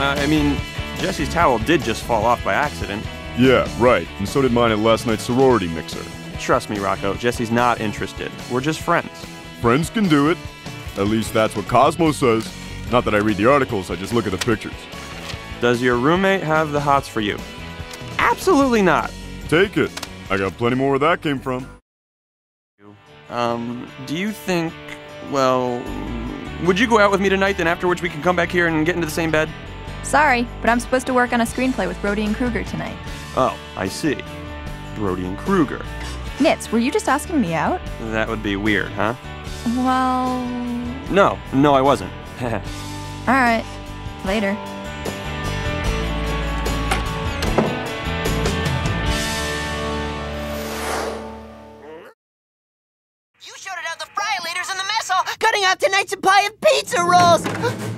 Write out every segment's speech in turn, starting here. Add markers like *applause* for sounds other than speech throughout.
Uh, I mean, Jesse's towel did just fall off by accident. Yeah, right. And so did mine at last night's sorority mixer. Trust me, Rocco, Jesse's not interested. We're just friends. Friends can do it. At least that's what Cosmo says. Not that I read the articles, I just look at the pictures. Does your roommate have the hots for you? Absolutely not. Take it. I got plenty more where that came from. Um, do you think, well, would you go out with me tonight, then afterwards we can come back here and get into the same bed? Sorry, but I'm supposed to work on a screenplay with Brody and Kruger tonight. Oh, I see. Brody and Kruger. Nitz, were you just asking me out? That would be weird, huh? Well. No, no, I wasn't. *laughs* Alright. Later. You shouted out the friolators in the mess hall, cutting out tonight's supply of pizza rolls! *laughs*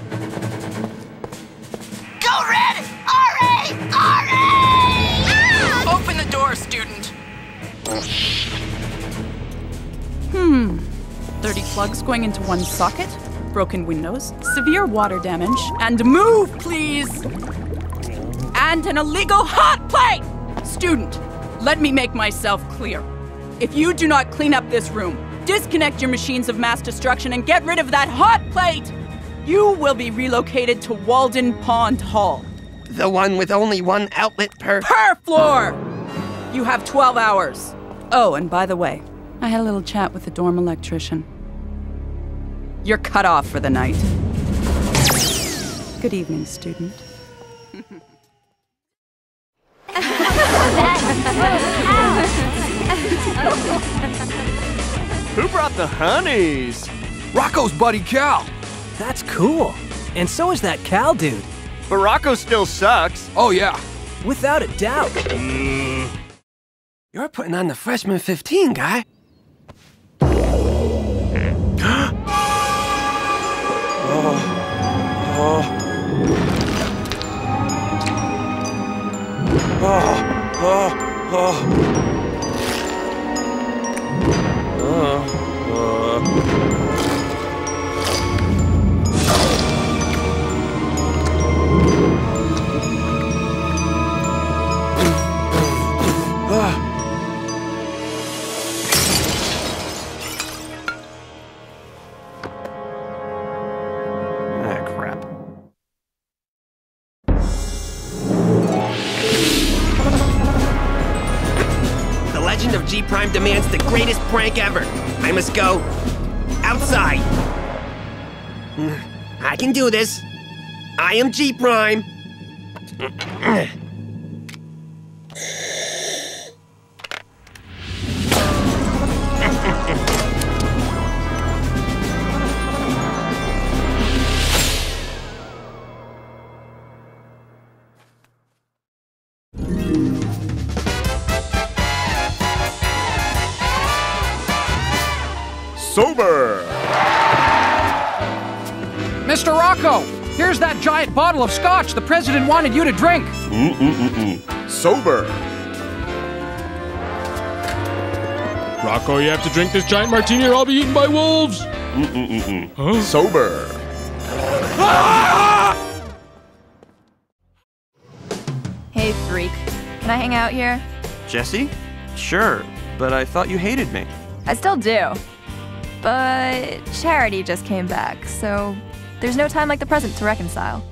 Hmm. 30 plugs going into one socket, broken windows, severe water damage, and move, please! And an illegal hot plate! Student, let me make myself clear. If you do not clean up this room, disconnect your machines of mass destruction, and get rid of that hot plate, you will be relocated to Walden Pond Hall. The one with only one outlet per. Per floor! You have 12 hours. Oh, and by the way, I had a little chat with the dorm electrician. You're cut off for the night. Good evening, student. Who brought the honeys? Rocco's buddy Cal. That's cool. And so is that Cal dude. But Rocco still sucks. Oh, yeah. Without a doubt. Hmm. You're putting on the freshman 15, guy. Ah, G Prime demands the greatest prank ever. I must go outside. I can do this. I am G Prime. *clears throat* Sober! Mr. Rocco, here's that giant bottle of scotch the president wanted you to drink. Mm-mm-mm-mm. Sober! Rocco, you have to drink this giant martini or I'll be eaten by wolves. Mm-mm-mm-mm. Huh? Sober! Hey, freak. Can I hang out here? Jesse? Sure, but I thought you hated me. I still do. But Charity just came back, so there's no time like the present to reconcile.